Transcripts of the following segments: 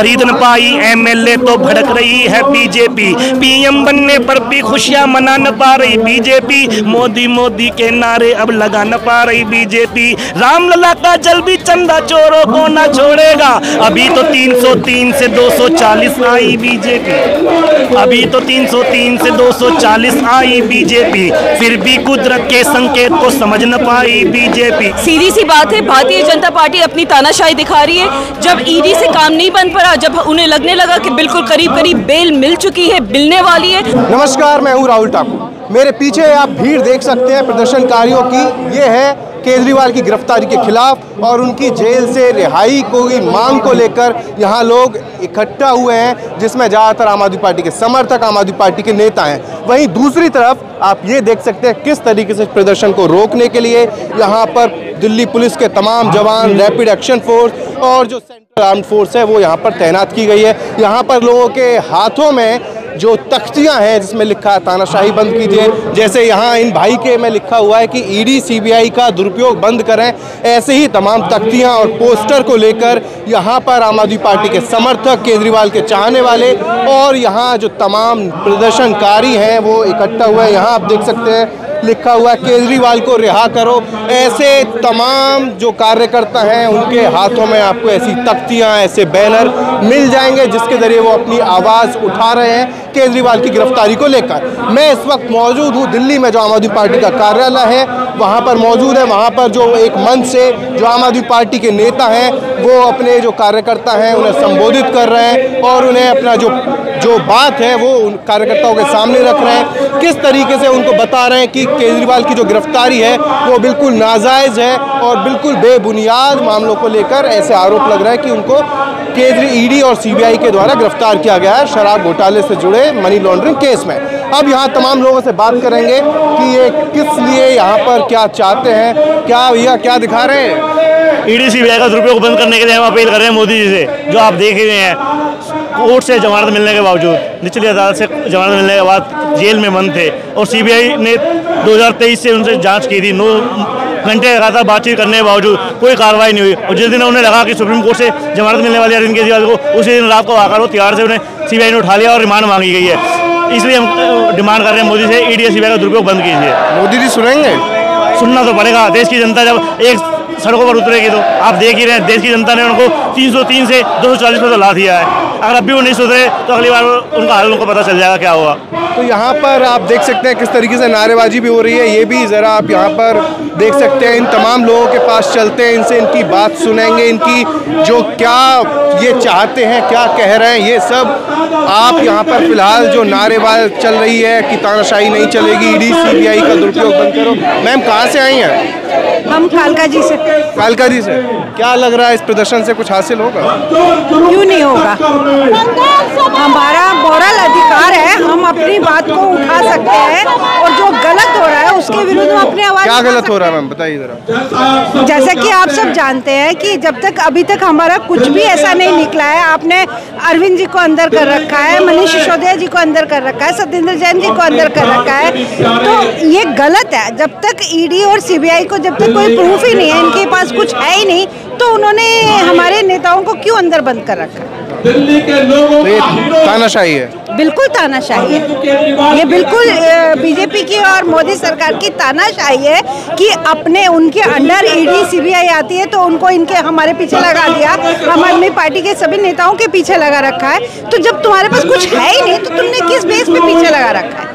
खरीद न पाई एमएलए तो भड़क रही है बीजेपी पीएम बनने पर भी खुशियाँ मना न पा रही बीजेपी मोदी मोदी के नारे अब लगा न पा रही बीजेपी रामलला का जल भी चंदा चोरों को ना छोड़ेगा। अभी तो 303 से 240 आई बीजेपी अभी तो 303 से 240 आई बीजेपी फिर भी कुदरत के संकेत को समझ न पाई बीजेपी सीधी सी बात है, भारतीय जनता पार्टी अपनी तानाशाही दिखा रही है। जब ईडी से काम नहीं बन पड़ा जब उन्हें लगने लगा कि बिल्कुल करीब करीब बेल मिल चुकी है मिलने वाली है। नमस्कार, मैं हूँ राहुल ठाकुर। मेरे पीछे आप भीड़ देख सकते हैं प्रदर्शनकारियों की। ये है केजरीवाल की गिरफ्तारी के खिलाफ और उनकी जेल से रिहाई को, की मांग को लेकर यहाँ लोग इकट्ठा हुए हैं, जिसमें ज़्यादातर आम आदमी पार्टी के समर्थक, आम आदमी पार्टी के नेता हैं। वहीं दूसरी तरफ़ आप ये देख सकते हैं किस तरीके से प्रदर्शन को रोकने के लिए यहाँ पर दिल्ली पुलिस के तमाम जवान रैपिड एक्शन फोर्स और जो सेंट्रल आर्म फोर्स है, वो यहाँ पर तैनात की गई है। यहाँ पर लोगों के हाथों में जो तख्तियाँ हैं जिसमें लिखा है, तानाशाही बंद कीजिए। जैसे यहाँ इन भाई के में लिखा हुआ है कि ईडी सीबीआई का दुरुपयोग बंद करें। ऐसे ही तमाम तख्तियाँ और पोस्टर को लेकर यहाँ पर आम आदमी पार्टी के समर्थक, केजरीवाल के चाहने वाले और यहाँ जो तमाम प्रदर्शनकारी हैं, वो इकट्ठा हुए यहाँ आप देख सकते हैं लिखा हुआ है, केजरीवाल को रिहा करो। ऐसे तमाम जो कार्यकर्ता हैं, उनके हाथों में आपको ऐसी तख्तियाँ, ऐसे बैनर मिल जाएँगे, जिसके ज़रिए वो अपनी आवाज़ उठा रहे हैं, केजरीवाल की गिरफ्तारी को लेकर। मैं इस वक्त मौजूद हूँ दिल्ली में, जो आम आदमी पार्टी का कार्यालय है। वहाँ पर मौजूद है, वहाँ पर जो एक मंच से जो आम आदमी पार्टी के नेता हैं, वो अपने जो कार्यकर्ता हैं, उन्हें संबोधित कर रहे हैं और उन्हें अपना जो जो बात है वो उन कार्यकर्ताओं के सामने रख रहे हैं। किस तरीके से उनको बता रहे हैं कि केजरीवाल की जो गिरफ्तारी है, वो बिल्कुल नाजायज़ है और बिल्कुल बेबुनियाद मामलों को लेकर ऐसे आरोप लग रहा है कि उनको केजरी, ईडी और सीबीआई के द्वारा गिरफ़्तार किया गया है, शराब घोटाले से जुड़े मनी लॉन्ड्रिंग केस में। अब यहाँ तमाम लोगों से बात करेंगे कि ये किस लिए यहाँ पर क्या चाहते हैं, क्या भैया क्या दिखा रहे हैं? ईडी, सीबीआई का दुरुपयोग बंद करने के लिए हम अपील कर रहे हैं मोदी जी से, जो आप देख रहे हैं। कोर्ट से जमानत मिलने के बावजूद निचली अदालत से जमानत मिलने के बाद जेल में बंद थे और सीबीआई ने 2023 से उनसे जाँच की थी। नौ घंटे लगातार बातचीत करने के बावजूद कोई कार्रवाई नहीं हुई और जिस दिन उन्हें लगा कि सुप्रीम कोर्ट से जमानत मिलने वाली अरविंद केजरीवाल को उसी दिन रात को आकर वो तिहाड़ से उन्हें सीबीआई ने उठा लिया और रिमांड मांगी गई है। इसलिए हम डिमांड कर रहे हैं मोदी से ईडी और सीबीआई का दुरुपयोग बंद कीजिए। मोदी जी सुनेंगे? सुनना तो पड़ेगा। देश की जनता जब एक सड़कों पर उतरेगी तो आप देख ही रहे हैं देश की जनता ने उनको 303 से 240 पर तो ला दिया है। अगर अब भी वो नहीं सुधरे तो अगली बार उनका हाल उनको पता चल जाएगा क्या हुआ। तो यहाँ पर आप देख सकते हैं किस तरीके से नारेबाजी भी हो रही है, ये भी ज़रा आप यहाँ पर देख सकते हैं। इन तमाम लोगों के पास चलते हैं, इनसे इनकी बात सुनेंगे, इनकी जो क्या ये चाहते हैं, क्या कह रहे हैं, ये सब आप यहाँ पर फ़िलहाल जो नारेबाज चल रही है, कि तानाशाही नहीं चलेगी, ईडी, सीबीआई का दुरुपयोग बंद करो। मैम, कहाँ से आई हैं? हम कालका जी से। कालका जी से? क्या लग रहा है इस प्रदर्शन से कुछ हासिल होगा? क्यों नहीं होगा? हमारा मोरल अधिकार है हम अपनी बात को उठा सकते हैं और जो गलत हो रहा है उसके विरुद्ध हम अपनी आवाज़ क्या गलत हो रहा है मैम? बताइए जरा। जैसे कि आप सब जानते हैं कि जब तक अभी तक हमारा कुछ भी ऐसा नहीं निकला है आपने अरविंद जी को अंदर कर रखा है मनीष सिसोदिया जी को अंदर कर रखा है सत्येंद्र जैन जी को अंदर कर रखा है तो ये गलत है। जब तक ईडी और सीबीआई को जब तक कोई प्रूफ ही नहीं है इनके पास कुछ है ही नहीं। तो उन्होंने हमारे नेताओं को क्यों अंदर बंद कर रखा? है तो ये तानाशाही है। बिल्कुल तानाशाही है। ये बिल्कुल बीजेपी की और मोदी सरकार की तानाशाही है कि अपने उनके अंडर ईडी सीबीआई आती है तो उनको इनके हमारे पीछे लगा दिया। आम आदमी पार्टी के सभी नेताओं के पीछे लगा रखा है। तो जब तुम्हारे पास कुछ है ही नहीं तो तुमने किस बेस पे पीछे लगा रखा है?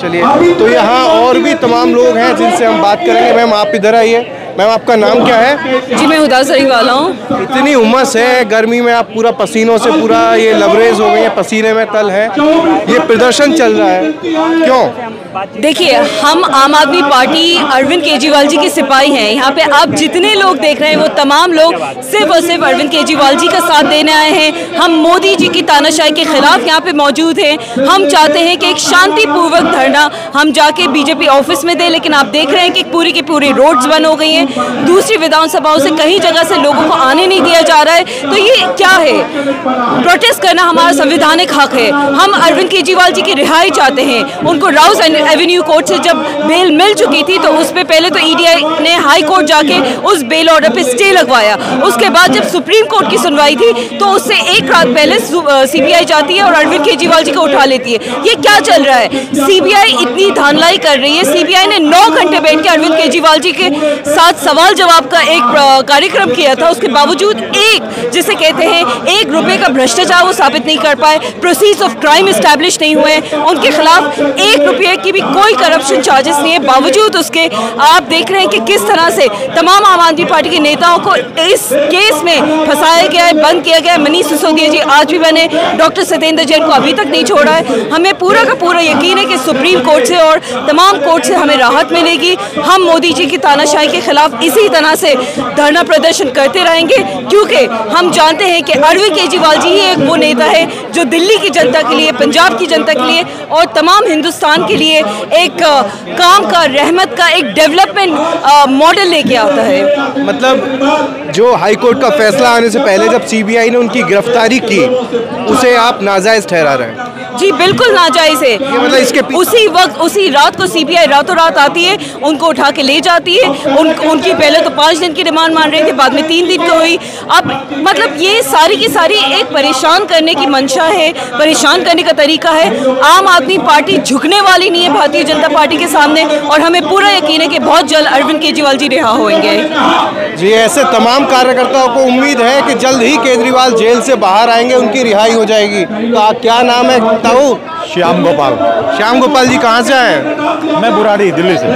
चलिए। तो यहाँ और भी तमाम लोग हैं जिनसे हम बात करेंगे। मैम, आप इधर आइए। मैम आपका नाम क्या है? जी मैं उदासरी वाला हूँ। इतनी उमस है गर्मी में आप पूरा पसीनों से पूरा ये लबरेज हो गई है पसीने में तल है। ये प्रदर्शन चल रहा है। क्यों? देखिए हम आम आदमी पार्टी अरविंद केजरीवाल जी के सिपाही हैं। यहाँ पे आप जितने लोग देख रहे हैं वो तमाम लोग सिर्फ़ और सिर्फ़ अरविंद केजरीवाल जी का साथ देने आए हैं। हम मोदी जी की तानाशाही के खिलाफ यहाँ पे मौजूद हैं। हम चाहते हैं कि एक शांतिपूर्वक धरना हम जाके बीजेपी ऑफ़िस में दें लेकिन आप देख रहे हैं कि पूरी की पूरी रोड्स बंद हो गई हैं। दूसरी विधानसभाओं से कहीं जगह से लोगों को आने नहीं दिया जा रहा है। तो ये क्या है? प्रोटेस्ट करना हमारा संविधानिक हक है। हम अरविंद केजरीवाल जी की रिहाई चाहते हैं। उनको राउस एवेन्यू कोर्ट से जब बेल मिल चुकी थी तो उस पर पहले तो ईडीआई ने हाई कोर्ट जाके उस बेल ऑर्डर पे स्टे लगवाया। उसके बाद जब सुप्रीम कोर्ट की सुनवाई थी तो उससे एक रात पहले सीबीआई जाती है और अरविंद केजरीवाल जी को उठा लेती है। ये क्या चल रहा है? सीबीआई इतनी धानलाई कर रही है। सीबीआई ने नौ घंटे बैठ के अरविंद केजरीवाल जी के साथ सवाल जवाब का एक कार्यक्रम किया था। उसके बावजूद एक, जिसे कहते हैं, एक रुपए का भ्रष्टाचार वो साबित नहीं कर पाए। प्रोसीज ऑफ़ क्राइम स्टैब्लिश नहीं हुए। उनके खिलाफ एक रुपये की भी कोई करप्शन चार्जेस नहीं है। बावजूद उसके, आप देख रहे हैं कि किस तरह से तमाम आम आदमी पार्टी के नेताओं को इस केस में फंसाया गया है, बंद किया गया है। मनीष सिसोदिया जी, आज भी मैंने डॉक्टर सत्येंद्र जैन को अभी तक नहीं छोड़ा है। हमें पूरा का पूरा यकीन है कि सुप्रीम कोर्ट से और तमाम कोर्ट से हमें राहत मिलेगी। हम मोदी जी की तानाशाही के खिलाफ इसी तरह से धरना प्रदर्शन करते रहेंगे, क्योंकि हम जानते हैं कि अरविंद केजरीवाल जी ही एक वो नेता है जो दिल्ली की जनता के लिए, पंजाब की जनता के लिए और तमाम हिंदुस्तान के लिए एक काम का, रहमत का एक डेवलपमेंट मॉडल लेके आता है। मतलब जो हाईकोर्ट का फैसला आने से पहले जब सीबीआई ने उनकी गिरफ्तारी की, उसे आप नाजायज ठहरा रहे हैं। जी बिल्कुल नाजायज है। मतलब इसके उसी वक्त उसी रात को सीबीआई रातों रात आती है उनको उठा के ले जाती है। उन, उनकी पहले तो पाँच दिन की डिमांड मान रहे थे बाद में तीन दिन की हुई। अब मतलब ये सारी की सारी एक परेशान करने की मंशा है परेशान करने का तरीका है। आम आदमी पार्टी झुकने वाली नहीं है भारतीय जनता पार्टी के सामने और हमें पूरा यकीन है कि बहुत जल्द अरविंद केजरीवाल जी रिहा होंगे। जी ऐसे तमाम कार्यकर्ताओं को उम्मीद है कि जल्द ही केजरीवाल जेल से बाहर आएँगे उनकी रिहाई हो जाएगी। तो क्या नाम है? ताऊ श्याम गोपाल। श्याम गोपाल जी कहाँ से आए? मैं बुराड़ी दिल्ली से।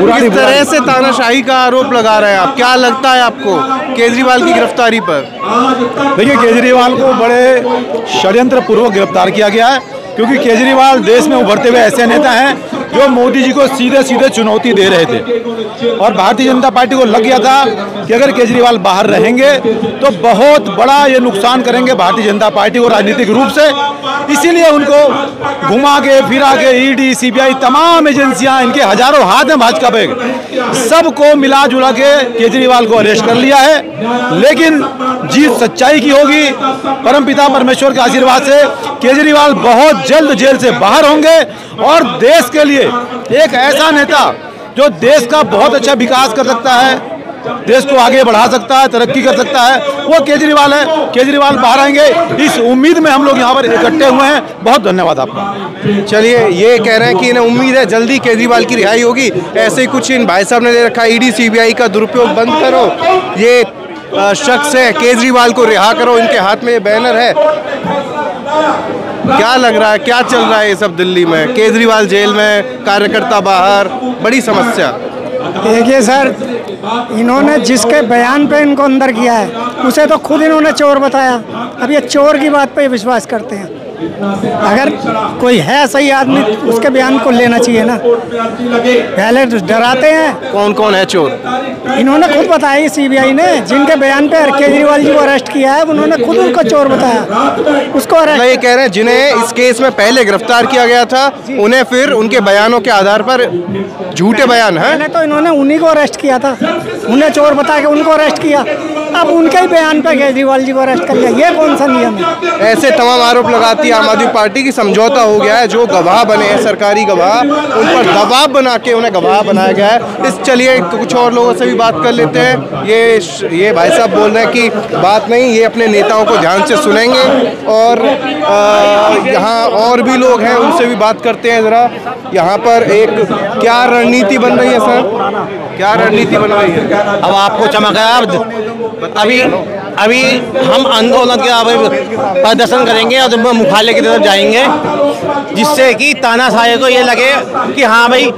बुराड़ी तरह से तानाशाही का आरोप लगा रहे हैं आप? क्या लगता है आपको केजरीवाल की गिरफ्तारी पर? देखिए केजरीवाल को बड़े षड्यंत्र पूर्वक गिरफ़्तार किया गया है क्योंकि केजरीवाल देश में उभरते हुए ऐसे नेता हैं जो मोदी जी को सीधे सीधे चुनौती दे रहे थे। और भारतीय जनता पार्टी को लग गया था कि अगर केजरीवाल बाहर रहेंगे तो बहुत बड़ा ये नुकसान करेंगे भारतीय जनता पार्टी को राजनीतिक रूप से। इसीलिए उनको घुमा के, फिरा के ईडी सीबीआई तमाम एजेंसियाँ, इनके हज़ारों हाथ हैं भाजपा पे। सबको मिला जुला के केजरीवाल को अरेस्ट कर लिया है। लेकिन जीत सच्चाई की होगी। परमपिता परमेश्वर के आशीर्वाद से केजरीवाल बहुत जल्द जेल से बाहर होंगे और देश के लिए एक ऐसा नेता जो देश का बहुत अच्छा विकास कर सकता है, देश को आगे बढ़ा सकता है, तरक्की कर सकता है, वो केजरीवाल है। केजरीवाल बाहर आएँगे। इस उम्मीद में हम लोग यहाँ पर इकट्ठे हुए हैं। बहुत धन्यवाद आपका। चलिए, ये कह रहे हैं कि इन्हें उम्मीद है जल्दी केजरीवाल की रिहाई होगी। ऐसे ही कुछ इन भाई साहब ने दे रखा ईडी, सीबीआई का दुरुपयोग बंद करो। ये शख्स है, केजरीवाल को रिहा करो। इनके हाथ में ये बैनर है। क्या लग रहा है, क्या चल रहा है ये सब दिल्ली में? केजरीवाल जेल में, कार्यकर्ता बाहर, बड़ी समस्या। देखिए सर, इन्होंने जिसके बयान पे इनको अंदर किया है, उसे तो खुद इन्होंने चोर बताया। अब ये चोर की बात पे विश्वास करते हैं। अगर कोई है सही आदमी उसके बयान को लेना चाहिए ना। पहले तो डराते हैं। कौन कौन है चोर? इन्होंने खुद बताया सीबीआई ने जिनके बयान पे केजरीवाल जी को अरेस्ट किया है उन्होंने खुद उनको चोर बताया। उसको अरेस्ट ये कह रहे हैं जिन्हें इस केस में पहले गिरफ़्तार किया गया था उन्हें फिर उनके बयानों के आधार पर झूठे बयान है? तो इन्होंने उन्हीं को अरेस्ट किया था। उन्हें चोर बता के उनको अरेस्ट किया। अब उनके ही बयान पर केजरीवाल जी को अरेस्ट कर लिया। ये कौन सा नियम है? ऐसे तमाम आरोप लगाती है आम आदमी पार्टी की समझौता हो गया है। जो गवाह बने हैं, सरकारी गवाह, उन पर दबाव बना के उन्हें गवाह बनाया गया है। इस, चलिए, कुछ और लोगों से भी बात कर लेते हैं। ये ये भाई साहब बोल रहे हैं कि बात नहीं, ये अपने नेताओं को ध्यान से सुनेंगे और यहाँ और भी लोग हैं, उनसे भी बात करते हैं ज़रा। यहाँ पर एक क्या रणनीति बन रही है, सर? क्या रणनीति बनाई है? अब आपको चमक अभी अभी हम आंदोलन के प्रदर्शन करेंगे और मुख्यालय की तरफ़ जाएँगे जिससे कि तानाशाही को ये लगे कि हाँ भाई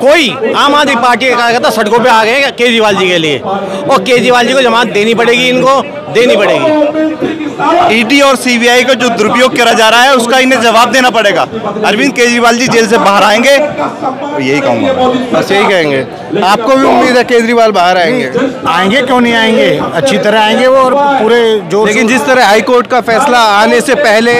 कोई आम आदमी पार्टी का कार्यकर्ता सड़कों पे आ गए केजरीवाल जी के लिए। और केजरीवाल जी को जमानत देनी पड़ेगी इनको देनी पड़ेगी। ईडी और सीबीआई का जो दुरुपयोग करा जा रहा है उसका इन्हें जवाब देना पड़ेगा। अरविंद केजरीवाल जी जेल से बाहर आएँगे। तो यही कहूँगा बस यही कहेंगे। आपको भी उम्मीद है केजरीवाल बाहर आएँगे? आएँगे क्यों नहीं आएँगे? अच्छी तरह आएँगे वो और पूरे जो लेकिन जिस तरह हाई कोर्ट का फैसला आने से पहले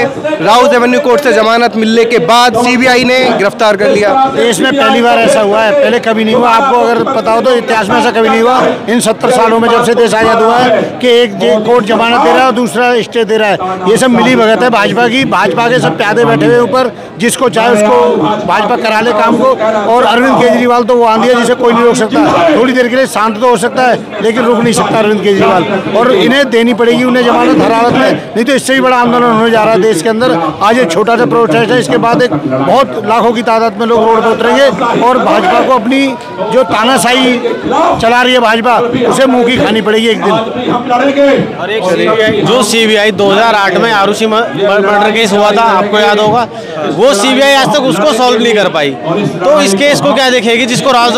राउत एवेन्यू कोर्ट से जमानत मिलने के बाद सीबीआई ने गिरफ़्तार कर लिया। देश में पहली बार ऐसा हुआ है। पहले कभी नहीं हुआ। आपको अगर पता हो तो इतिहास में ऐसा कभी नहीं हुआ। इन सत्तर सालों में जब से देश आज़ाद हुआ है कि एक कोर्ट जमानत दे रहा है और दूसरा स्टे दे रहा है। ये सब मिली भगत है भाजपा की। भाजपा के सब प्यादे बैठे हुए ऊपर। जिसको चाहे उसको भाजपा करा ले काम को। और अरविंद केजरीवाल तो वो आंधी है जिसे कोई नहीं रोक सकता। थोड़ी देर के लिए शांत तो हो सकता है लेकिन रुक नहीं सकता अरविंद केजरीवाल। और इन्हें देनी पड़ेगी उन्हें जमानत हर हालत में। नहीं तो इससे ही बड़ा आंदोलन होने जा रहा है देश के अंदर। आज एक छोटा सा प्रोटेस्ट है इसके बाद एक बहुत लाखों की तादाद में लोग रोड पर उतरेंगे और भाजपा को अपनी जो तानाशाही चला रही है भाजपा उसे मुँह की खानी पड़ेगी एक दिन। और एक CBI जो सीबीआई 2008 में आरुषि मर्डर केस हुआ था आपको याद होगा वो सीबीआई आज तक उसको सॉल्व नहीं कर पाई। तो इस केस को क्या देखेगी जिसको राज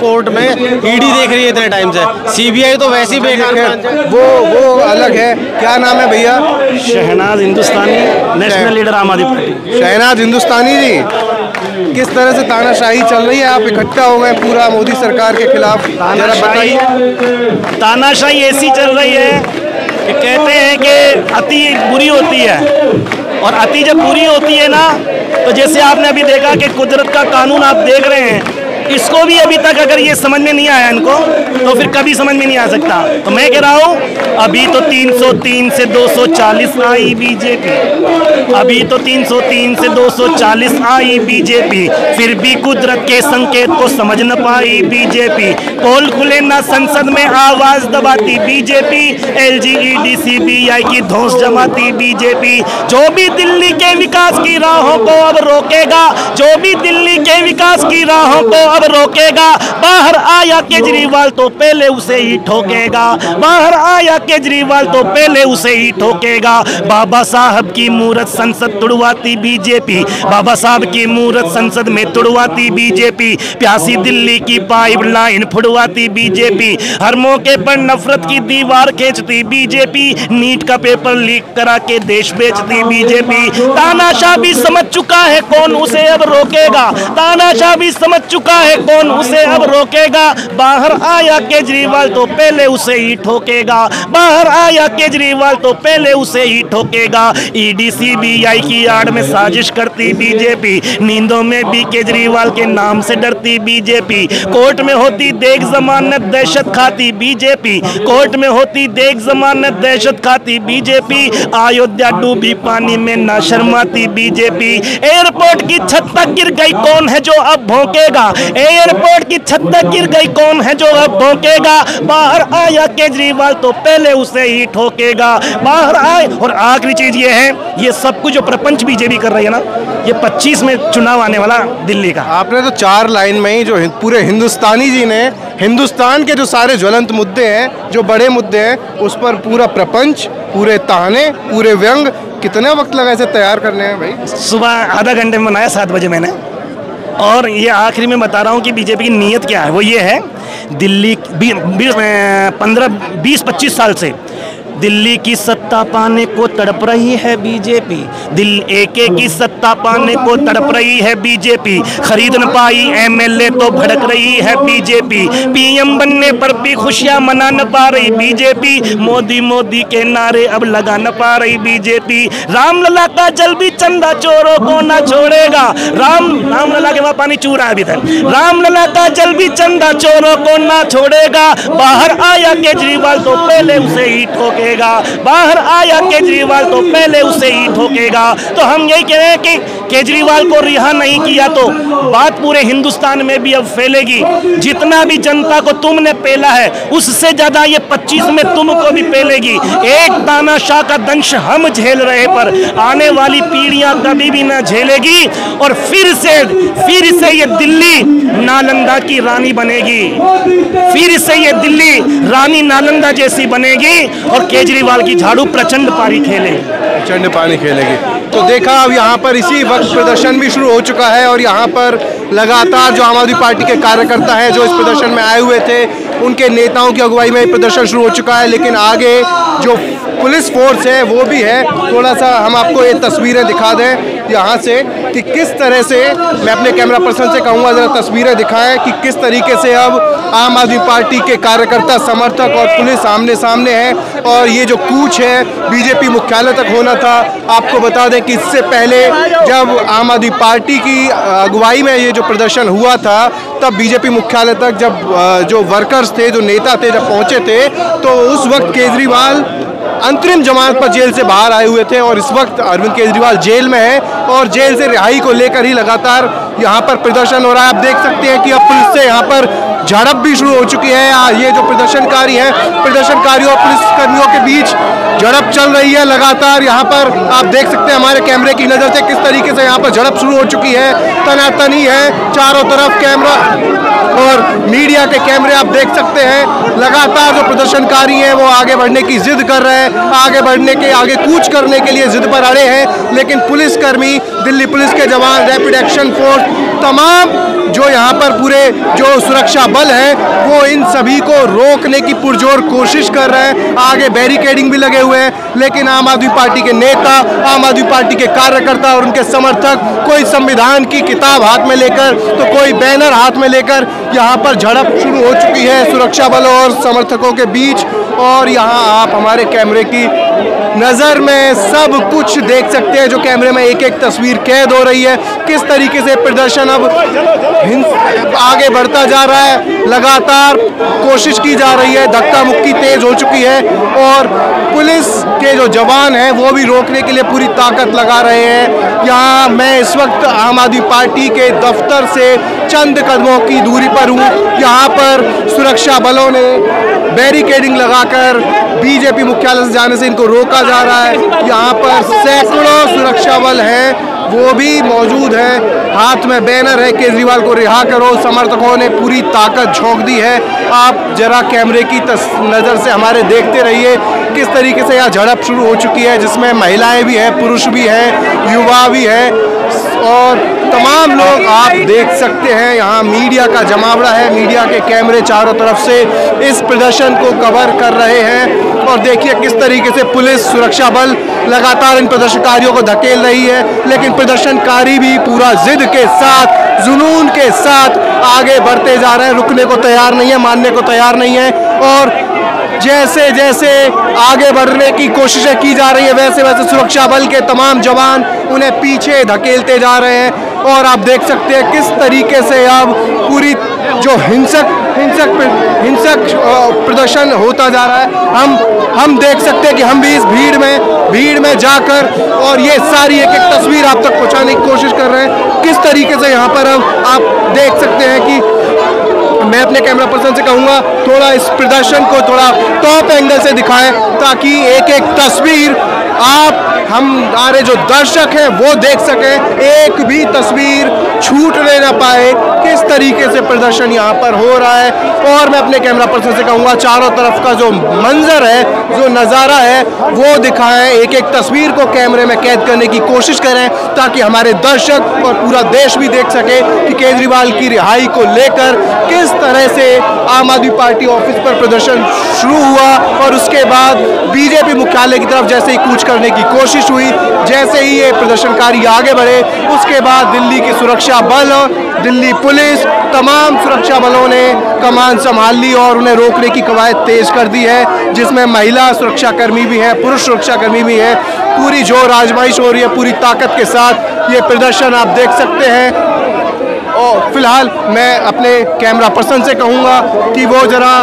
कोर्ट में ईडी देख रही है इतने टाइम से। सीबीआई तो वैसे ही बेकार है। वो वो अलग है। क्या नाम है भैया? शहनाज हिंदुस्तानी नेशनल लीडर आम आदमी पार्टी। शहनाज हिंदुस्तानी जी किस तरह से तानाशाही चल रही है? आप इकट्ठा हो गए पूरा मोदी सरकार के खिलाफ। बताइए। तानाशाही ऐसी चल रही है कि कहते हैं कि अति बुरी होती है। और अति जब बुरी होती है ना तो जैसे आपने अभी देखा कि कुदरत का कानून आप देख रहे हैं इसको भी अभी तक अगर ये समझ में नहीं आया इनको तो फिर कभी समझ में नहीं आ सकता। तो मैं कह रहा हूँ, अभी तो 303 से 240 आई बीजेपी। अभी तो 303 से 240 आई बीजेपी। फिर भी कुदरत के संकेत को समझ न पाई बीजेपी। पोल खुले ना संसद में आवाज़ दबाती। BJP L G E D C B I की धोस जमाती। बीजेपी, जो भी दिल्ली के विकास की राहों को अब रोकेगा, जो भी दिल्ली के विकास की राहों को अब रोकेगा, बाहर आया केजरीवाल तो पहले उसे ही ठोकेगा। बाहर आया केजरीवाल तो पहले उसे ही ठोकेगा। बाबा साहब की मूर्त संसद तुड़वाती बीजेपी। बाबा साहब की मूर्त संसद में तुड़वाती बीजेपी। प्यासी दिल्ली की पाइप लाइन फुड़वाती बीजेपी। हर मौके पर नफरत की दीवार खींचती बीजेपी। नीट का पेपर लीक करा के देश बेचती बीजेपी। तानाशाह भी समझ चुका है कौन उसे अब रोकेगा। तानाशाह भी समझ चुका है कौन उसे अब रोकेगा। बाहर आया केजरीवाल तो पहले उसे ही ठोकेगा। बाहर आया केजरीवाल तो पहले उसे ही ठोकेगा। ईडी, सीबीआई की आड़ में साजिश करती बीजेपी। नींदों में भी केजरीवाल के नाम से डरती बीजेपी। कोर्ट में होती देख जमानत दहशत खाती बीजेपी। कोर्ट में होती देख जमानत दहशत खाती बीजेपी। अयोध्या डूबी पानी में ना शर्माती बीजेपी। एयरपोर्ट की छत तक गिर गई कौन है जो अब भौंकेगा? एयरपोर्ट की छत तक गिर गई कौन है जो अब भौंकेगा? बाहर आया केजरीवाल तो पहले उसे ही ठोकेगा। बाहर आए और आखिरी चीज़ ये है, ये सब कुछ जो प्रपंच बीजेपी कर रही है ना, ये 25 में चुनाव आने वाला दिल्ली का। आपने तो चार लाइन में ही जो पूरे हिंदुस्तानी जी ने हिंदुस्तान के जो सारे ज्वलंत मुद्दे हैं, जो बड़े मुद्दे हैं, उस पर पूरा प्रपंच, पूरे ताने, पूरे व्यंग, कितना वक्त लगा इसे तैयार करने हैं भाई? सुबह आधा घंटे में बनाया, सात बजे मैंने। और ये आखिरी में बता रहा हूँ कि बीजेपी की नीयत क्या है। वो ये है, दिल्ली पंद्रह, बीस, पच्चीस साल से दिल्ली की सत्ता पाने को तड़प रही है बीजेपी। दिल एके की सत्ता पाने को तड़प रही है बीजेपी। खरीद न पाई एमएलए तो भड़क रही है बीजेपी। पीएम बनने पर भी खुशियाँ मना न पा रही बीजेपी। मोदी मोदी के नारे अब लगा न पा रही बीजेपी। रामलला का जल भी चंदा चोरों को ना छोड़ेगा। राम, रामलला के वहाँ पानी चू रहा है अभी तक। रामलला का जल भी चंदा चोरों को ना छोड़ेगा। बाहर आया केजरीवाल तो पहले उसे ही ठोकेगा। बाहर आया केजरीवाल तो पहले उसे ही ठोकेगा। तो हम यही कह रहे हैं कि केजरीवाल को रिहा नहीं किया तो बात पूरे हिंदुस्तान में भी अब फैलेगी। जितना भी जनता को तुमने पेला है, उससे ज़्यादा ये 25 में तुमको भी पेलेगी। एक तानाशाह का दंश हम झेल रहे पर आने वाली पीढ़ियाँ कभी भी ना झेलेगी और फिर से फिर से ये दिल्ली नालंदा की रानी बनेगी। फिर से ये दिल्ली रानी नालंदा जैसी बनेगी और केजरीवाल की झाड़ू प्रचंड पारी खेलेगी। प्रचंड पानी खेलेगी। तो देखा, अब यहाँ पर इसी वक्त प्रदर्शन भी शुरू हो चुका है और यहाँ पर लगातार जो आम आदमी पार्टी के कार्यकर्ता हैं जो इस प्रदर्शन में आए हुए थे, उनके नेताओं की अगुवाई में प्रदर्शन शुरू हो चुका है। लेकिन आगे जो पुलिस फोर्स है, वो भी है। थोड़ा सा हम आपको ये तस्वीरें दिखा दें। यहाँ से कि किस तरह से, मैं अपने कैमरा पर्सन से कहूँगा, ज़रा तस्वीरें दिखाएँ कि किस तरीके से अब आम आदमी पार्टी के कार्यकर्ता, समर्थक और पुलिस आमने सामने हैं और ये जो कूच है, बीजेपी मुख्यालय तक होना था, आपको बता दें कि इससे पहले जब आम आदमी पार्टी की अगुवाई में ये जो प्रदर्शन हुआ था, तब बीजेपी मुख्यालय तक जब जो वर्कर्स थे, जो नेता थे, जब पहुँचे थे तो उस वक्त केजरीवाल अंतरिम जमानत पर जेल से बाहर आए हुए थे और इस वक्त अरविंद केजरीवाल जेल में है और जेल से रिहाई को लेकर ही लगातार यहाँ पर प्रदर्शन हो रहा है। आप देख सकते हैं कि अब पुलिस से यहाँ पर झड़प भी शुरू हो चुकी है। ये जो प्रदर्शनकारी हैं, प्रदर्शनकारियों और पुलिस कर्मियों के बीच झड़प चल रही है लगातार। यहाँ पर आप देख सकते हैं हमारे कैमरे की नज़र से किस तरीके से यहाँ पर झड़प शुरू हो चुकी है। तनातनी है चारों तरफ़ कैमरा और मीडिया के कैमरे आप देख सकते हैं। लगातार जो प्रदर्शनकारी हैं, वो आगे बढ़ने की जिद कर रहे हैं। आगे बढ़ने के, आगे कूच करने के लिए जिद पर अड़े हैं। लेकिन पुलिसकर्मी, दिल्ली पुलिस के जवान, रैपिड एक्शन फोर्स, तमाम जो यहाँ पर पूरे जो सुरक्षा बल है, वो इन सभी को रोकने की पुरजोर कोशिश कर रहे हैं। आगे बैरिकेडिंग भी लगे हुए हैं, लेकिन आम आदमी पार्टी के नेता, आम आदमी पार्टी के कार्यकर्ता और उनके समर्थक, कोई संविधान की किताब हाथ में लेकर तो कोई बैनर हाथ में लेकर यहाँ पर झड़प शुरू हो चुकी है। सुरक्षा बलों और समर्थकों के बीच, और यहाँ आप हमारे कैमरे की नज़र में सब कुछ देख सकते हैं, जो कैमरे में एक एक तस्वीर कैद हो रही है। किस तरीके से प्रदर्शन अब आगे बढ़ता जा रहा है, लगातार कोशिश की जा रही है, धक्का मुक्की तेज हो चुकी है, और पुलिस के जो जवान हैं, वो भी रोकने के लिए पूरी ताकत लगा रहे हैं। यहाँ मैं इस वक्त आम आदमी पार्टी के दफ्तर से चंद कदमों की दूरी पर हूँ। यहाँ पर सुरक्षा बलों ने बैरिकेडिंग लगाकर बीजेपी मुख्यालय से जाने से इनको रोका जा रहा है। यहाँ पर सैकड़ों सुरक्षा बल हैं, वो भी मौजूद है। हाथ में बैनर है, केजरीवाल को रिहा करो, समर्थकों ने पूरी ताकत झोंक दी है। आप जरा कैमरे की नज़र से हमारे देखते रहिए, किस तरीके से यहाँ झड़प शुरू हो चुकी है, जिसमें महिलाएँ भी हैं, पुरुष भी हैं, युवा भी हैं। और तमाम लोग आप देख सकते हैं, यहाँ मीडिया का जमावड़ा है, मीडिया के कैमरे चारों तरफ़ से इस प्रदर्शन को कवर कर रहे हैं। और देखिए किस तरीके से पुलिस सुरक्षा बल लगातार इन प्रदर्शनकारियों को धकेल रही है, लेकिन प्रदर्शनकारी भी पूरा जिद के साथ, जुनून के साथ आगे बढ़ते जा रहे हैं। रुकने को तैयार नहीं है, मानने को तैयार नहीं है और जैसे जैसे आगे बढ़ने की कोशिशें की जा रही है, वैसे वैसे सुरक्षा बल के तमाम जवान उन्हें पीछे धकेलते जा रहे हैं। और आप देख सकते हैं किस तरीके से अब पूरी जो हिंसक हिंसक हिंसक प्रदर्शन होता जा रहा है। हम हम देख सकते हैं कि हम भी इस भीड़ में भीड़ में जाकर और ये सारी एक एक तस्वीर आप तक पहुँचाने की कोशिश कर रहे हैं। किस तरीके से यहाँ पर अब आप देख सकते हैं कि मैं अपने कैमरा पर्सन से कहूँगा, थोड़ा इस प्रदर्शन को थोड़ा टॉप एंगल से दिखाएँ ताकि एक एक तस्वीर आप हमारे जो दर्शक हैं, वो देख सकें, एक भी तस्वीर छूट ले ना पाए। किस तरीके से प्रदर्शन यहाँ पर हो रहा है? और मैं अपने कैमरा पर्सन से कहूँगा, चारों तरफ़ का जो मंजर है, जो नज़ारा है, वो दिखाएँ। एक एक तस्वीर को कैमरे में कैद करने की कोशिश करें, ताकि हमारे दर्शक और पूरा देश भी देख सके कि केजरीवाल की रिहाई को लेकर किस तरह से आम आदमी पार्टी ऑफ़िस पर प्रदर्शन शुरू हुआ और उसके बाद बीजेपी मुख्यालय की तरफ़ जैसे ही कूच करने की कोशिश हुई, जैसे ही ये प्रदर्शनकारी आगे बढ़े, उसके बाद दिल्ली की सुरक्षा बल दिल्ली पुलिस तमाम सुरक्षा बलों ने कमान संभाल ली और उन्हें रोकने की कवायद तेज कर दी है, जिसमें महिला सुरक्षाकर्मी भी हैं, पुरुष सुरक्षाकर्मी भी हैं। पूरी ज़ोर आजमाइश हो रही है, पूरी ताकत के साथ ये प्रदर्शन आप देख सकते हैं। और फ़िलहाल मैं अपने कैमरा पर्सन से कहूँगा कि वो ज़रा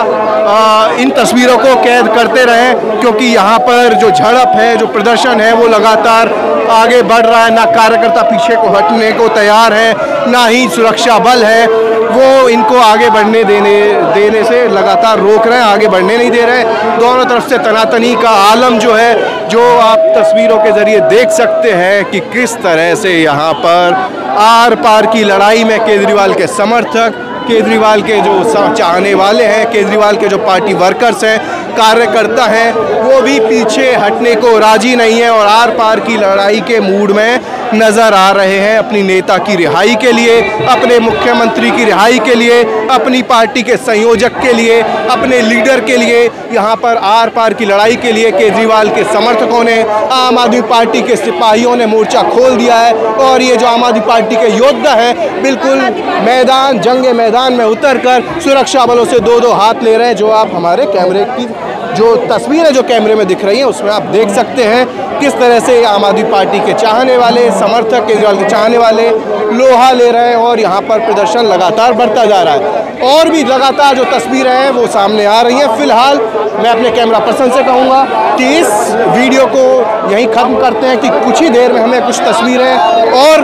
इन तस्वीरों को कैद करते रहें, क्योंकि यहाँ पर जो झड़प है, जो प्रदर्शन है, वो लगातार आगे बढ़ रहा है। ना कार्यकर्ता पीछे को हटने को तैयार है, ना ही सुरक्षा बल है। वो इनको आगे बढ़ने देने देने से लगातार रोक रहे हैं, आगे बढ़ने नहीं दे रहे। हैं दोनों तरफ़ से तनातनी का आलम जो है, जो आप तस्वीरों के ज़रिए देख सकते हैं कि किस तरह से यहाँ पर आर पार की लड़ाई में केजरीवाल के समर्थक केजरीवाल के जो चाहने वाले हैं, केजरीवाल के जो पार्टी वर्कर्स हैं, कार्यकर्ता हैं, वो भी पीछे हटने को राज़ी नहीं है और आर पार की लड़ाई के मूड में नज़र आ रहे हैं अपनी नेता की रिहाई के लिए, अपने मुख्यमंत्री की रिहाई के लिए, अपनी पार्टी के संयोजक के लिए, अपने लीडर के लिए, यहाँ पर आर पार की लड़ाई के लिए केजरीवाल के समर्थकों ने, आम आदमी पार्टी के सिपाहियों ने मोर्चा खोल दिया है और ये जो आम आदमी पार्टी के योद्धा है, बिल्कुल मैदान, जंग मैदान में उतर कर सुरक्षा बलों से दो दो हाथ ले रहे हैं, जो आप हमारे कैमरे की जो तस्वीरें जो कैमरे में दिख रही हैं, उसमें आप देख सकते हैं किस तरह से आम आदमी पार्टी के चाहने वाले, समर्थक केजरीवाल के चाहने वाले लोहा ले रहे हैं और यहाँ पर प्रदर्शन लगातार बढ़ता जा रहा है। और भी लगातार जो तस्वीरें हैं, वो सामने आ रही हैं। फ़िलहाल मैं अपने कैमरा पर्सन से कहूँगा कि इस वीडियो को यहीं ख़त्म करते हैं कि कुछ ही देर में हमें कुछ तस्वीरें और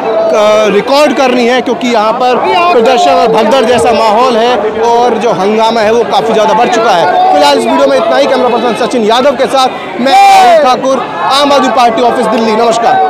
रिकॉर्ड करनी है क्योंकि यहाँ पर प्रदर्शन और भगदड़ जैसा माहौल है और जो हंगामा है वो काफ़ी ज़्यादा बढ़ चुका है। फ़िलहाल इस वीडियो में इतना ही। कैमरा पर्सन सचिन यादव के साथ मैं ठाकुर, आम आदमी पार्टी, ऑफ़िस दिल्ली। नमस्कार।